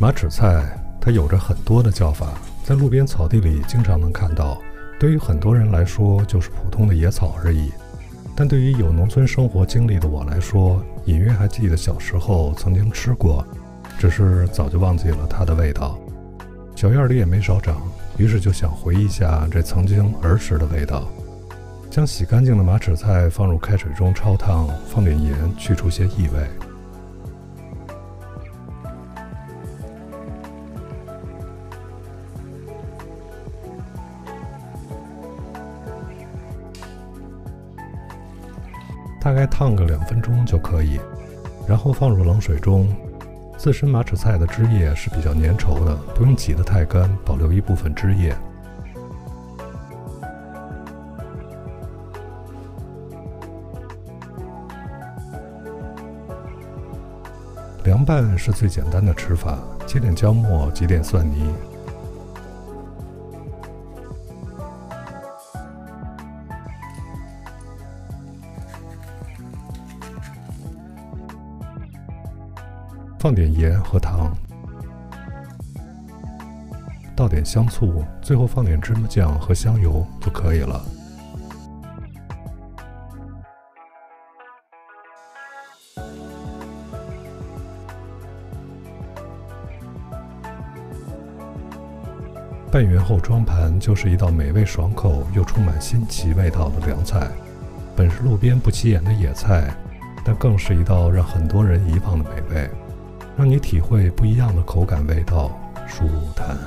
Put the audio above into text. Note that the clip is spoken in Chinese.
马齿菜它有着很多的叫法，在路边草地里经常能看到。对于很多人来说，就是普通的野草而已。但对于有农村生活经历的我来说，隐约还记得小时候曾经吃过，只是早就忘记了它的味道。小院里也没少长，于是就想回忆一下这曾经儿时的味道。将洗干净的马齿菜放入开水中焯烫，放点盐去除些异味。大概烫个两分钟就可以，然后放入冷水中。自身马齿菜的汁液是比较粘稠的，不用挤得太干，保留一部分汁液。凉拌是最简单的吃法，切点姜末，挤点蒜泥，放点盐和糖，倒点香醋，最后放点芝麻酱和香油就可以了。拌匀后装盘，就是一道美味爽口又充满新奇味道的凉菜。本是路边不起眼的野菜，但更是一道让很多人遗忘的美味，让你体会不一样的口感味道，舒坦。